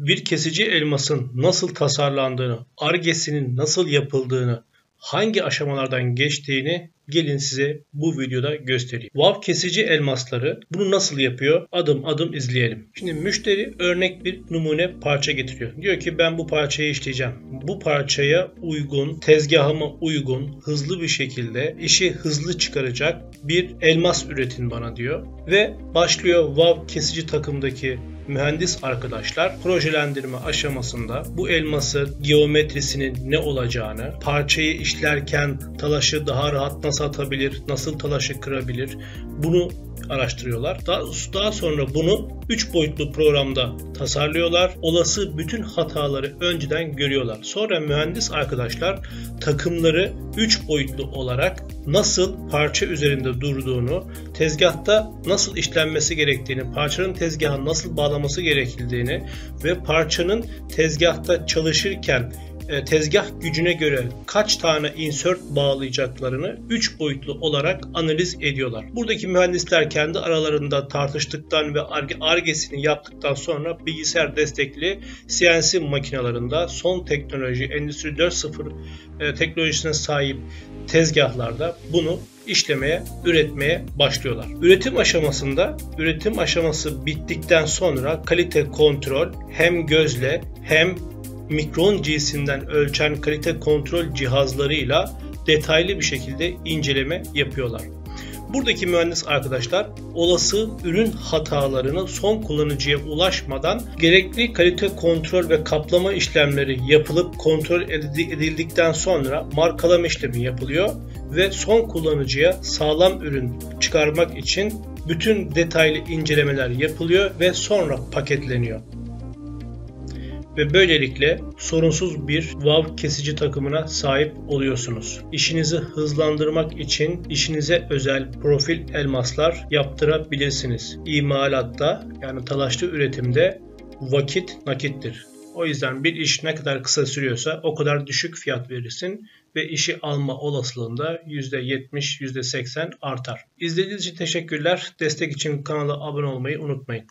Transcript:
bir kesici elmasın nasıl tasarlandığını, argesinin nasıl yapıldığını, hangi aşamalardan geçtiğini gelin size bu videoda göstereyim. Vav kesici elmasları bunu nasıl yapıyor? Adım adım izleyelim. Şimdi müşteri örnek bir numune parça getiriyor. Diyor ki ben bu parçayı işleyeceğim. Bu parçaya uygun, tezgahıma uygun, hızlı bir şekilde işi hızlı çıkaracak bir elmas üretin bana diyor. Ve başlıyor Vav kesici takımdaki mühendis arkadaşlar projelendirme aşamasında bu elması geometrisinin ne olacağını, parçayı işlerken talaşı daha rahat nasıl atabilir, nasıl talaşı kırabilir bunu araştırıyorlar. Daha, daha sonra bunu 3 boyutlu programda tasarlıyorlar. Olası bütün hataları önceden görüyorlar. Sonra mühendis arkadaşlar takımları 3 boyutlu olarak nasıl parça üzerinde durduğunu, tezgahta nasıl işlenmesi gerektiğini, parçanın tezgaha nasıl bağlaması gerekildiğini ve parçanın tezgahta çalışırken tezgah gücüne göre kaç tane insert bağlayacaklarını 3 boyutlu olarak analiz ediyorlar. Buradaki mühendisler kendi aralarında tartıştıktan ve argesini yaptıktan sonra bilgisayar destekli CNC makinalarında son teknoloji Endüstri 4.0 e, teknolojisine sahip tezgahlarda bunu işlemeye, üretmeye başlıyorlar. Üretim aşamasında, üretim aşaması bittikten sonra kalite kontrol hem gözle hem mikron cinsinden ölçen kalite kontrol cihazlarıyla detaylı bir şekilde inceleme yapıyorlar. Buradaki mühendis arkadaşlar olası ürün hatalarını son kullanıcıya ulaşmadan gerekli kalite kontrol ve kaplama işlemleri yapılıp kontrol edildikten sonra markalama işlemi yapılıyor ve son kullanıcıya sağlam ürün çıkarmak için bütün detaylı incelemeler yapılıyor ve sonra paketleniyor ve böylelikle sorunsuz bir vav kesici takımına sahip oluyorsunuz. İşinizi hızlandırmak için işinize özel profil elmaslar yaptırabilirsiniz. İmalatta yani talaşlı üretimde vakit nakittir. O yüzden bir iş ne kadar kısa sürüyorsa o kadar düşük fiyat verirsin ve işi alma olasılığında %70, %80 artar. İzlediğiniz için teşekkürler. Destek için kanala abone olmayı unutmayın.